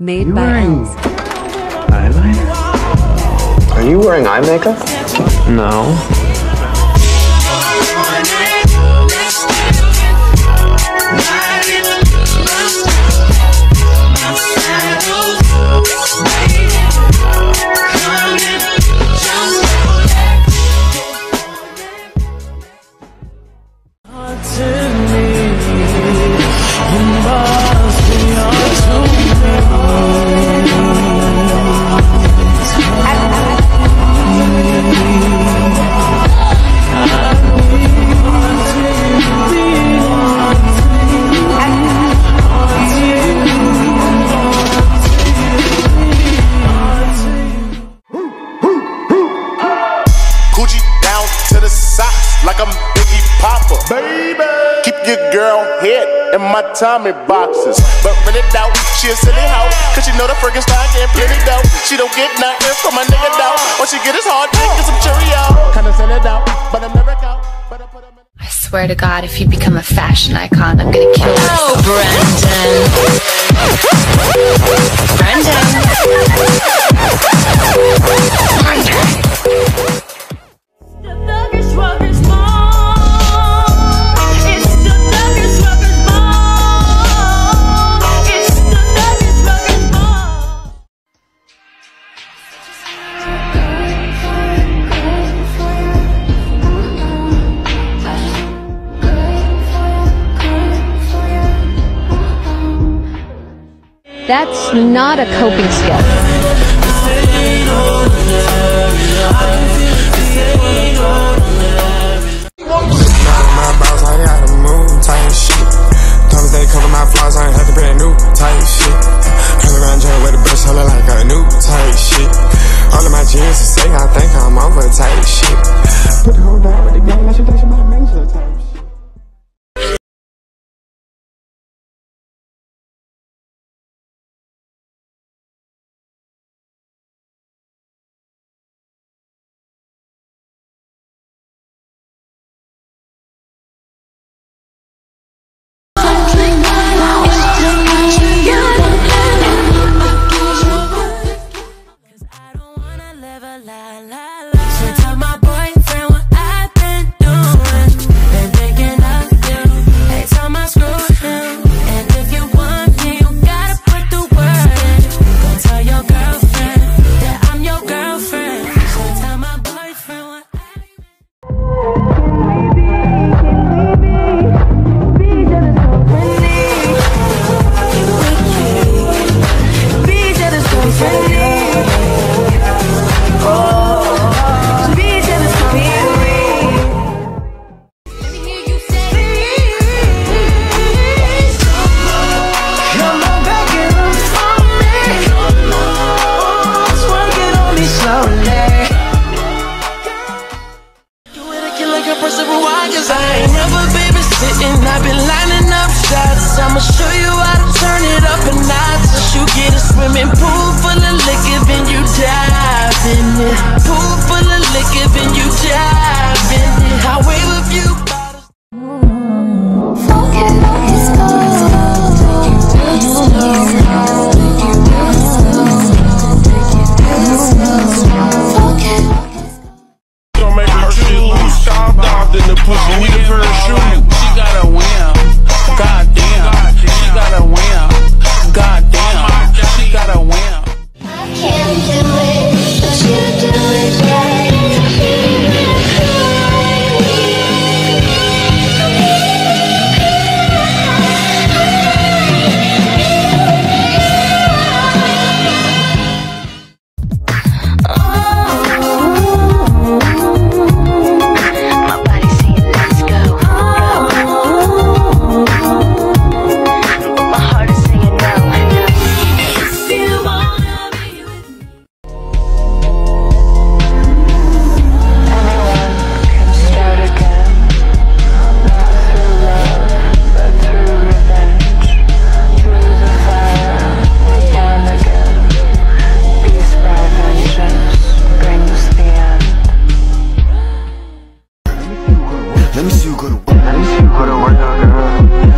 Made You by wearing- elves. Eyeliner? Are you wearing eye makeup? No. Head in my Tommy boxes. But rent it out, she a silly hoe. Cause she know the friggin' style getting plenty dough. She don't get nothing from a nigga though. All she get is hard dick and some Cheerio. Kinda send it out, but I'm never out. But I put 'em in- I swear to God, if you become a fashion icon, I'm gonna kill you. Oh, Brendon. Brendon. That's not a coping skill. la la Cause I ain't never babysitting, I've been lining up shots. I'ma show you how to turn it up a notch. As you get a swimming pool full of liquor, then you dive in it. Pool full of liquor, then you sobbed off in the pussy. Nigga parachute. She got a Let me see you go to work. Let me see you go to work, girl.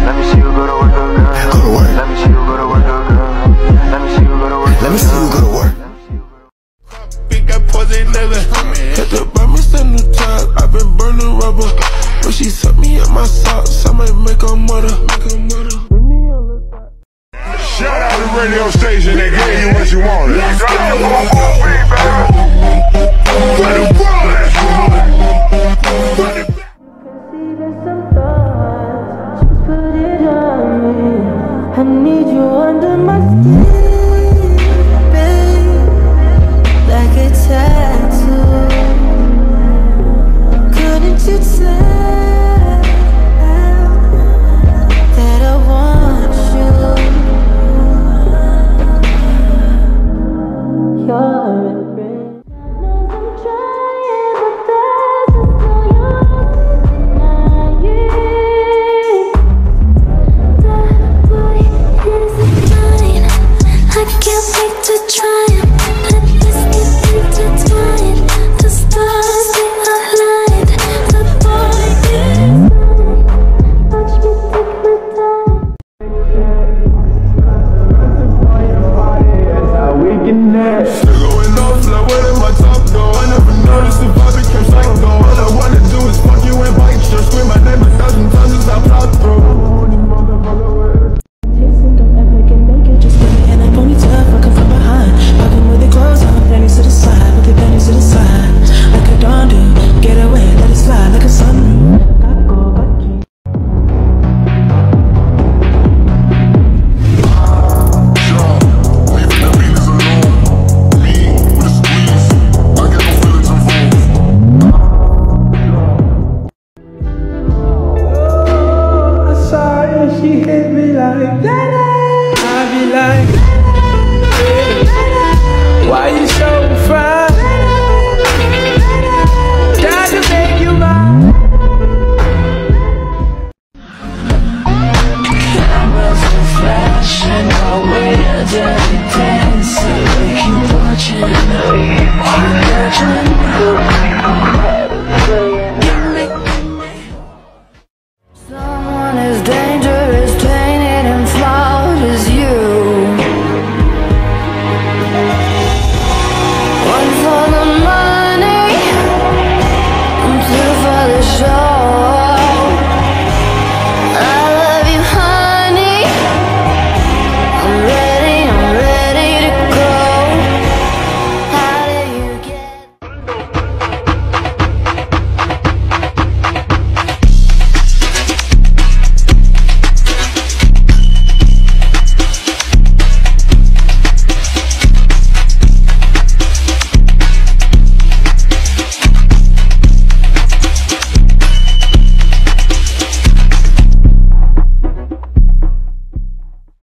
Let me see you go to work, girl. Go to work. Let me see you go to work, girl. Let me see you go to work. Let me see you go to work. Pick up poison leather. Hit the bummer, send new tag. I've been burning rubber. But she sucked me up my socks. I might make a mother. Make a mother. Shout out the radio station that gave you what you wanted. Let's go. Where the wallet? I need you under my skin, she hit me like that.